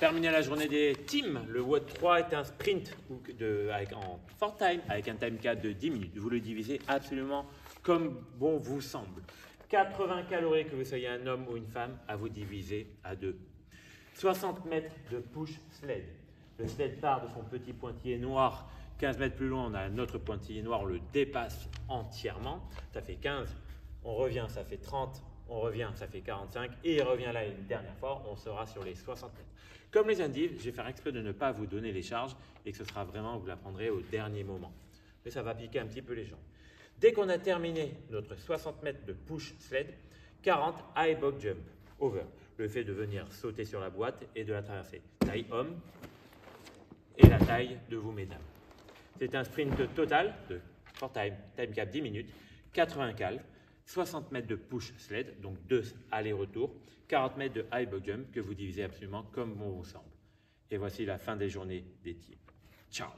Terminé la journée des teams, le WOD 3 est un sprint en fort time avec un time cap de 10 minutes. Vous le divisez absolument comme bon vous semble. 80 calories que vous soyez un homme ou une femme à vous diviser à deux. 60 mètres de push sled. Le sled part de son petit pointillé noir. 15 mètres plus loin, on a notre pointillé noir, on le dépasse entièrement. Ça fait 15, on revient, ça fait 30, on revient, ça fait 45, et il revient là une dernière fois, on sera sur les 60 mètres. Comme les indices, je vais faire exprès de ne pas vous donner les charges et que ce sera vraiment, vous l'apprendrez au dernier moment. Mais ça va piquer un petit peu les jambes. Dès qu'on a terminé notre 60 mètres de push sled, 40 high box jump over. Le fait de venir sauter sur la boîte et de la traverser. Taille homme et la taille de vous, mesdames. C'est un sprint total de for time, time cap 10 minutes, 80 cales, 60 mètres de push sled, donc deux allers-retours, 40 mètres de high box jump que vous divisez absolument comme bon vous semble. Et voici la fin des journées des teams. Ciao